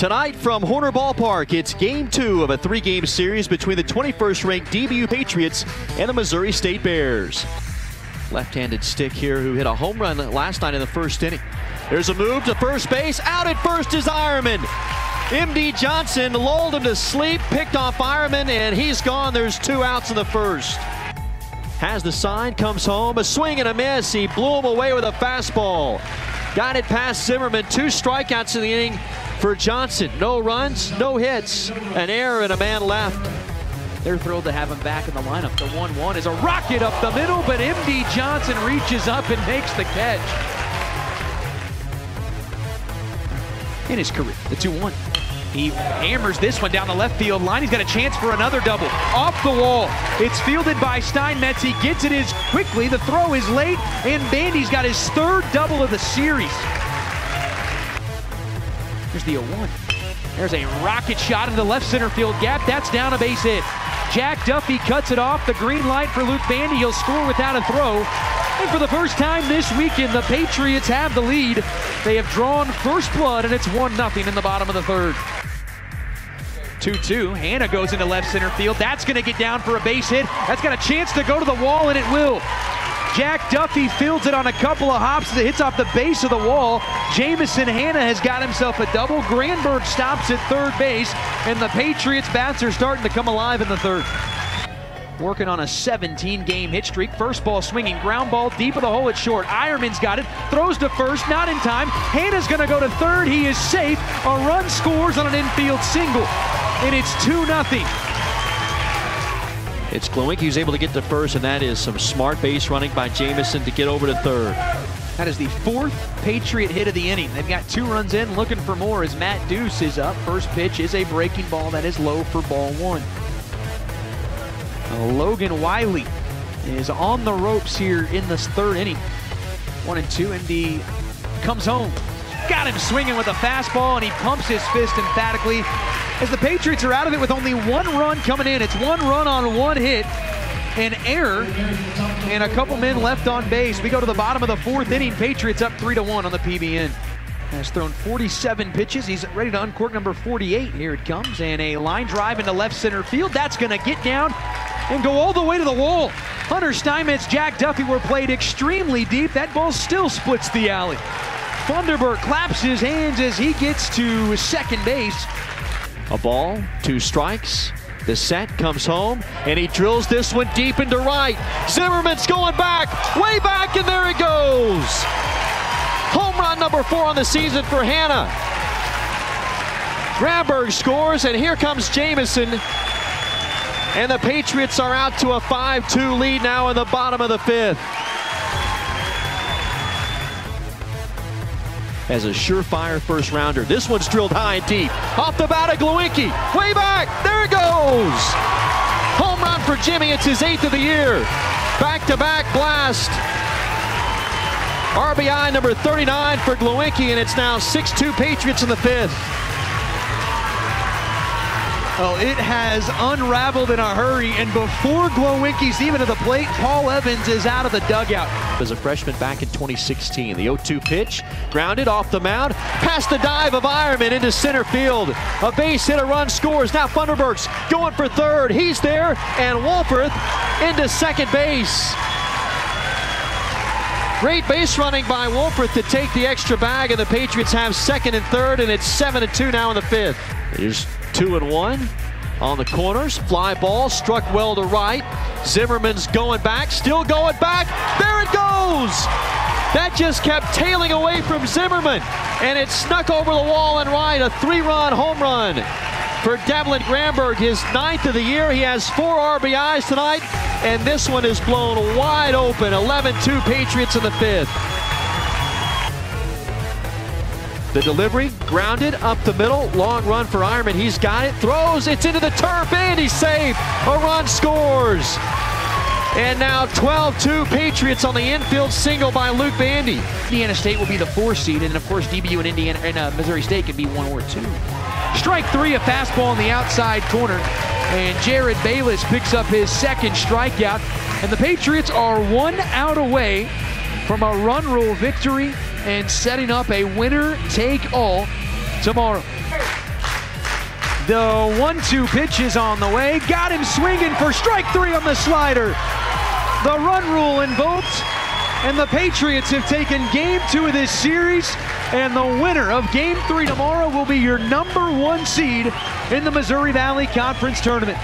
Tonight from Horner Ballpark, it's game two of a three game series between the 21st ranked DBU Patriots and the Missouri State Bears. Left handed stick here who hit a home run last night in the first inning. There's a move to first base. Out at first is Eierman. MD Johnson lulled him to sleep, picked off Eierman, and he's gone. There's two outs in the first. Has the sign, comes home, a swing and a miss. He blew him away with a fastball. Got it past Zimmerman. Two strikeouts in the inning for Johnson. No runs, no hits, an error and a man left. They're thrilled to have him back in the lineup. The 1-1 is a rocket up the middle, but MD Johnson reaches up and makes the catch. In his career, the 2-1. He hammers this one down the left field line. He's got a chance for another double. Off the wall. It's fielded by Steinmetz. He gets it as quickly. The throw is late, and Bandy's got his third double of the series. Here's the 0-1. There's a rocket shot into the left center field gap. That's down a base hit. Jack Duffy cuts it off. The green light for Luke Bandy. He'll score without a throw. And for the first time this weekend, the Patriots have the lead. They have drawn first blood, and it's 1-0 in the bottom of the third. 2-2. Hannah goes into left center field. That's going to get down for a base hit. That's got a chance to go to the wall, and it will. Jack Duffy fields it on a couple of hops that hits off the base of the wall. Jameson Hannah has got himself a double. Granberg stops at third base, and the Patriots bats are starting to come alive in the third. Working on a 17 game hit streak. First ball swinging, ground ball deep of the hole, it's short. Eierman's got it, throws to first, not in time. Hannah's gonna go to third, he is safe. A run scores on an infield single, and it's 2 0. It's Glowinski who's able to get to first, and that is some smart base running by Jameson to get over to third. That is the fourth Patriot hit of the inning. They've got two runs in, looking for more as Matt Duce is up. First pitch is a breaking ball that is low for ball one. Uh, Logan Wiley is on the ropes here in this third inning. One and two, and MD comes home. Got him swinging with a fastball, and he pumps his fist emphatically as the Patriots are out of it with only one run coming in. It's one run on one hit, an error, and a couple men left on base. We go to the bottom of the fourth inning. Patriots up 3 to 1 on the PBN. Has thrown 47 pitches. He's ready to uncork number 48. Here it comes, and a line drive into left center field. That's going to get down and go all the way to the wall. Hunter Steinmetz, Jack Duffy were played extremely deep. That ball still splits the alley. Thunderbird claps his hands as he gets to second base. A ball, two strikes. The set comes home, and he drills this one deep into right. Zimmerman's going back, way back, and there it goes. Home run number four on the season for Hannah. Granberg scores, and here comes Jameson. And the Patriots are out to a 5-2 lead now in the bottom of the fifth. As a surefire first rounder. This one's drilled high and deep. Off the bat of Glowinski. Way back. There it goes. Home run for Jimmy. It's his eighth of the year. Back to back blast. RBI number 39 for Glowinski, and it's now 6 2 Patriots in the fifth. Well, it has unraveled in a hurry, and before Glowinski's even to the plate, Paul Evans is out of the dugout. As a freshman back in 2016, the 0-2 pitch, grounded off the mound, past the dive of Eierman into center field. A base hit, a run scores. Now Funderburk's going for third. He's there, and Wolforth into second base. Great base running by Wolforth to take the extra bag, and the Patriots have second and third, and it's 7 to 2 now in the fifth. Here's two and one on the corners. Fly ball struck well to right. Zimmerman's going back, still going back. There it goes. That just kept tailing away from Zimmerman, and it snuck over the wall and right. A three-run home run for Devlin Granberg, his ninth of the year. He has four RBIs tonight, and this one is blown wide open. 11-2 Patriots in the fifth. The delivery, grounded up the middle, long run for Eierman. He's got it, throws, it's into the turf, and he's safe. A run scores. And now 12-2 Patriots on the infield single by Luke Bandy. Indiana State will be the four seed, and of course DBU and Indiana and uh, Missouri State can be one or two. Strike three, a fastball on the outside corner, and Jared Bayless picks up his second strikeout, and the Patriots are one out away from a run rule victory and setting up a winner take all tomorrow. The one-two pitch is on the way. Got him swinging for strike three on the slider. The run rule invoked, and the Patriots have taken game two of this series. And the winner of game three tomorrow will be your number one seed in the Missouri Valley Conference Tournament.